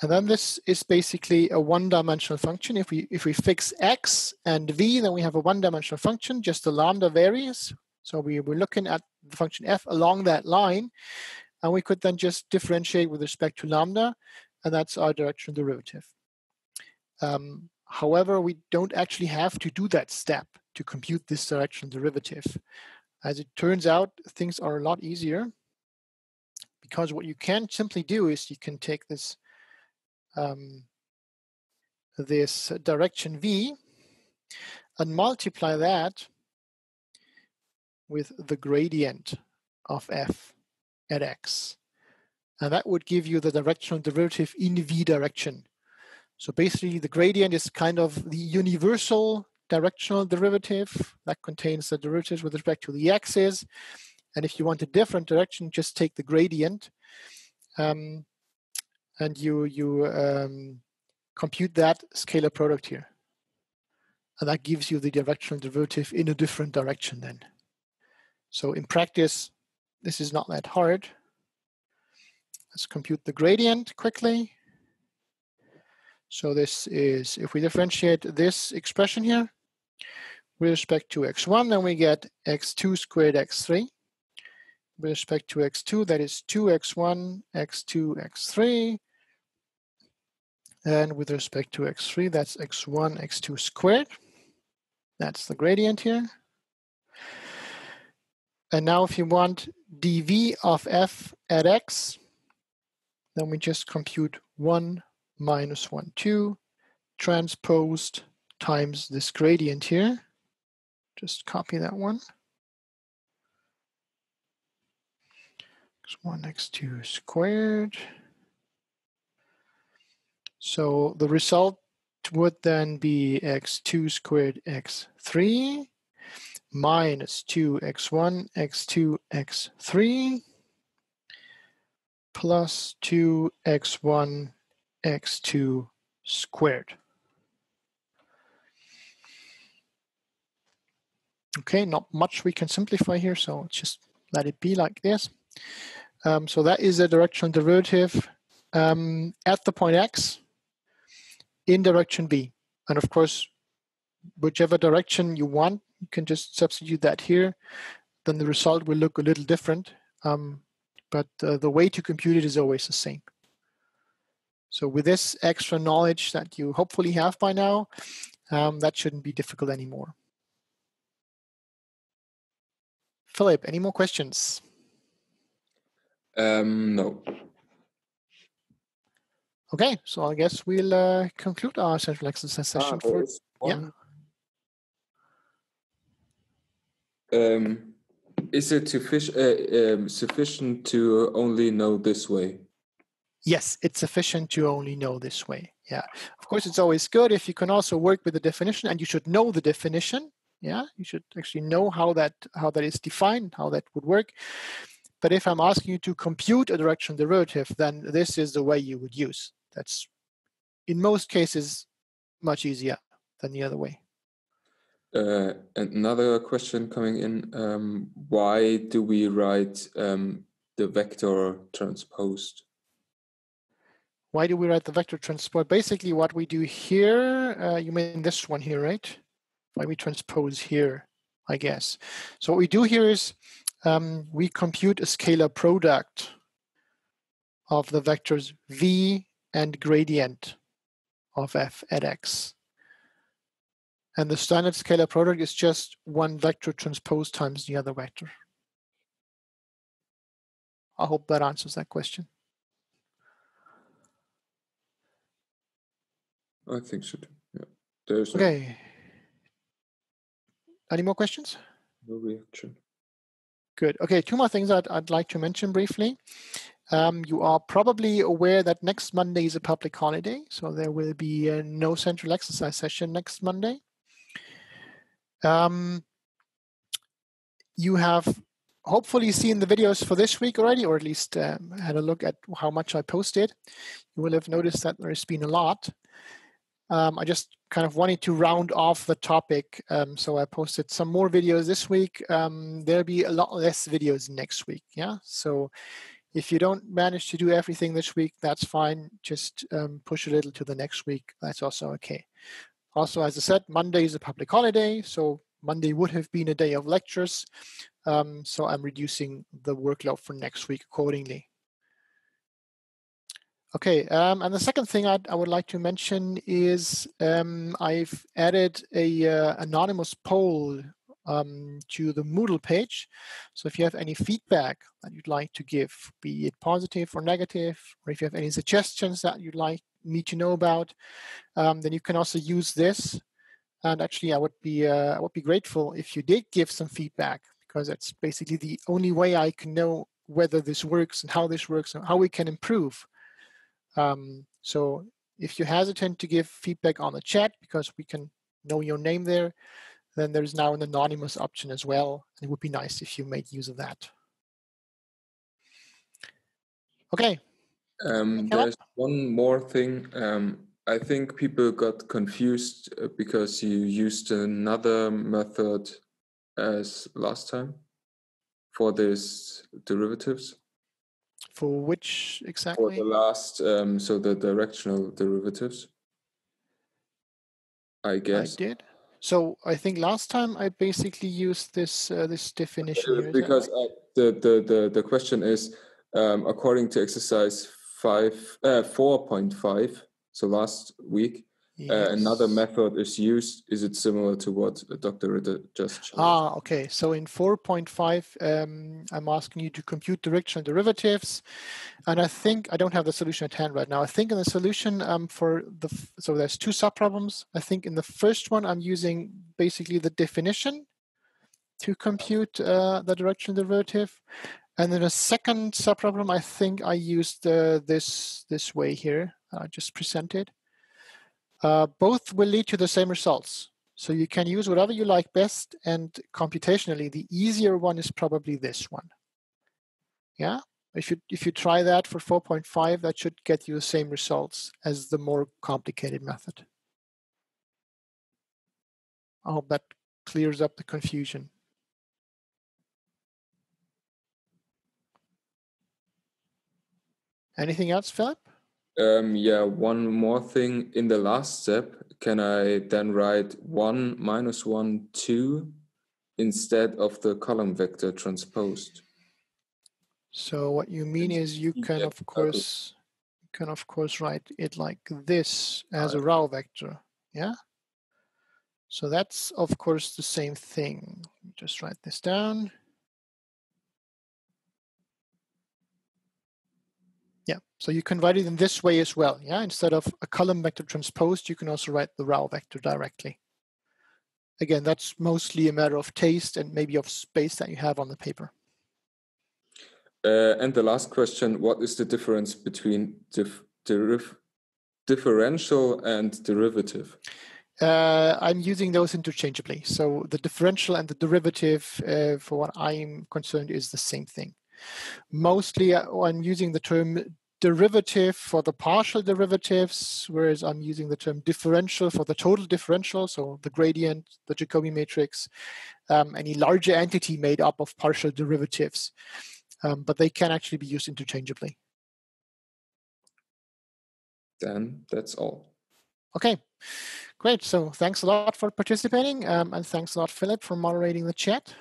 And then this is basically a one-dimensional function. If we if we fix x and v, then we have a one-dimensional function. Just the lambda varies. So we were looking at the function f along that line, and we could then just differentiate with respect to lambda, and that's our directional derivative. Um, however, we don't actually have to do that step to compute this directional derivative. As it turns out, things are a lot easier because what you can simply do is you can take this um, this direction v and multiply that with the gradient of f at x. And that would give you the directional derivative in v direction. So basically the gradient is kind of the universal directional derivative that contains the derivatives with respect to the x's. And if you want a different direction, just take the gradient um, and you, you um, compute that scalar product here. And that gives you the directional derivative in a different direction then. So in practice, this is not that hard. Let's compute the gradient quickly. So this is, if we differentiate this expression here with respect to x1, then we get x2 squared x3. With respect to x2, that is 2x1, x2, x3. And with respect to x3, that's x1, x2 squared. That's the gradient here. And now if you want dv of f at x, then we just compute 1 minus 1, 2 transposed times this gradient here. Just copy that one. x1 x2 squared. So the result would then be x2 squared x3 minus 2x1 x2 x3 plus 2x1 x2 squared. Okay, not much we can simplify here, so just let it be like this. Um, so that is a directional derivative um, at the point x in direction B. And of course, whichever direction you want, you can just substitute that here. Then the result will look a little different. Um, but uh, the way to compute it is always the same. So with this extra knowledge that you hopefully have by now, um, that shouldn't be difficult anymore. Philip, any more questions? Um, no. Okay, so I guess we'll uh, conclude our central exercise ah, session. for, yeah. Um, is it sufficient, uh, um, sufficient to only know this way? Yes, it's sufficient to only know this way. Yeah. Of course, it's always good if you can also work with the definition and you should know the definition. Yeah, you should actually know how that how that is defined, how that would work. But if I'm asking you to compute a direction derivative, then this is the way you would use. That's in most cases much easier than the other way. Uh, another question coming in, um, why do we write um, the vector transposed? Why do we write the vector transpose? Basically what we do here, uh, you mean this one here, right? Why we transpose here, I guess. So what we do here is um, we compute a scalar product of the vectors v and gradient of f at x. And the standard scalar product is just one vector transpose times the other vector. I hope that answers that question. I think so too. Yeah. There's Okay. Any more questions? no reaction. Good. Okay, two more things I'd, I'd like to mention briefly. Um, you are probably aware that next Monday is a public holiday, so there will be uh, no central exercise session next Monday. Um, you have hopefully seen the videos for this week already, or at least um, had a look at how much I posted. You will have noticed that there's been a lot. Um, I just kind of wanted to round off the topic, um, so I posted some more videos this week. Um, there'll be a lot less videos next week. Yeah, so if you don't manage to do everything this week, that's fine. Just um, push a little to the next week. That's also okay. Also, as I said, Monday is a public holiday, so Monday would have been a day of lectures. Um, so I'm reducing the workload for next week accordingly. Okay, um, and the second thing I'd, I would like to mention is um, I've added a uh, anonymous poll um, to the Moodle page. So if you have any feedback that you'd like to give, be it positive or negative, or if you have any suggestions that you'd like me to know about, um, then you can also use this. And actually, I would be uh, I would be grateful if you did give some feedback because that's basically the only way I can know whether this works and how this works and how we can improve. Um, so if you're hesitant to give feedback on the chat because we can know your name there, then there's now an anonymous option as well. And it would be nice if you made use of that. Okay. Um, there's one more thing. Um, I think people got confused uh, because you used another method as last time for this derivatives. For which exactly? For the last, um, so the directional derivatives. I guess. I did. So I think last time I basically used this uh, this definition here. is that because right? uh, the, the the the question is um, according to exercise five uh, four point five. So last week, uh, another method is used. Is it similar to what Dr. Ritter just showed? Ah, okay. So in 4.5, um, I'm asking you to compute directional derivatives. And I think I don't have the solution at hand right now. I think in the solution um, for the, so there's two subproblems. I think in the first one, I'm using basically the definition to compute uh, the directional derivative. And then the second subproblem, I think I used uh, this, this way here, I just presented. Uh, both will lead to the same results. So you can use whatever you like best, and computationally, the easier one is probably this one. Yeah, if you if you try that for 4.5, that should get you the same results as the more complicated method. I hope that clears up the confusion. Anything else, Philip? Um, yeah, one more thing. In the last step, can I then write one minus one, two instead of the column vector transposed? So what you mean is you you can of course you can of course write it like this as a row vector. Yeah. So that's of course the same thing. Just write this down. Yeah, so you can write it in this way as well. Yeah, instead of a column vector transposed, you can also write the row vector directly. Again, that's mostly a matter of taste and maybe of space that you have on the paper. Uh, and the last question, what is the difference between dif- deriv- differential and derivative? Uh, I'm using those interchangeably. So the differential and the derivative, uh, for what I'm concerned, is the same thing. Mostly, uh, I'm using the term derivative for the partial derivatives, whereas I'm using the term differential for the total differential, so the gradient, the Jacobi matrix, um, any larger entity made up of partial derivatives. Um, but they can actually be used interchangeably. Then that's all. Okay, great. So thanks a lot for participating, um, and thanks a lot, Philip, for moderating the chat.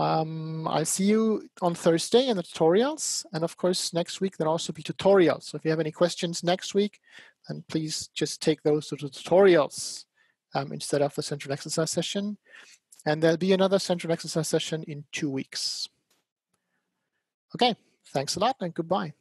Um, I'll see you on Thursday in the tutorials, and of course, next week there'll also be tutorials. So if you have any questions next week, then please just take those to the tutorials um, instead of the central exercise session. And there'll be another central exercise session in two weeks. Okay, thanks a lot and goodbye.